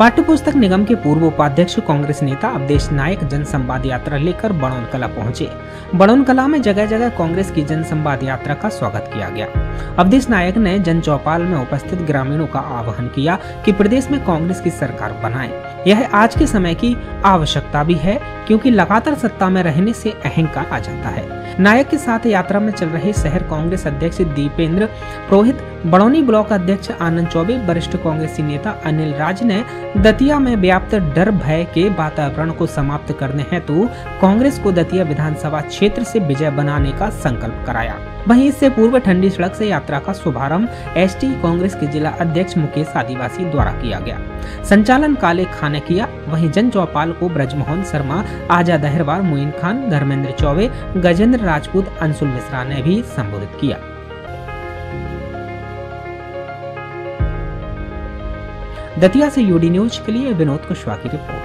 पाठ्य पुस्तक निगम के पूर्व उपाध्यक्ष कांग्रेस नेता अवधेश नायक जन संवाद यात्रा लेकर बड़ौन कला पहुँचे। बड़ौन कला में जगह जगह कांग्रेस की जन संवाद यात्रा का स्वागत किया गया। अवधेश नायक ने जन चौपाल में उपस्थित ग्रामीणों का आह्वान किया कि प्रदेश में कांग्रेस की सरकार बनाए। यह आज के समय की आवश्यकता भी है, क्योंकि लगातार सत्ता में रहने से अहंकार आ जाता है। नायक के साथ यात्रा में चल रहे शहर कांग्रेस अध्यक्ष दीपेंद्र पुरोहित, बड़ौनी ब्लॉक अध्यक्ष आनंद चौबे, वरिष्ठ कांग्रेसी नेता अनिल राज ने दतिया में व्याप्त डर भय के वातावरण को समाप्त करने हेतु कांग्रेस को दतिया विधानसभा क्षेत्र से विजय बनाने का संकल्प कराया। वहीं इससे पूर्व ठंडी सड़क से यात्रा का शुभारंभ एसटी कांग्रेस के जिला अध्यक्ष मुकेश आदिवासी द्वारा किया गया। संचालन काले खान ने किया, वहीं जन चौपाल को ब्रजमोहन शर्मा, आज़ाद अहरवार, मोइन खान, धर्मेंद्र चौबे, गजेंद्र राजपूत, अंशुल मिश्रा ने भी संबोधित किया। दतिया से यूडी न्यूज़ के लिए विनोद कुशवाहा की रिपोर्ट।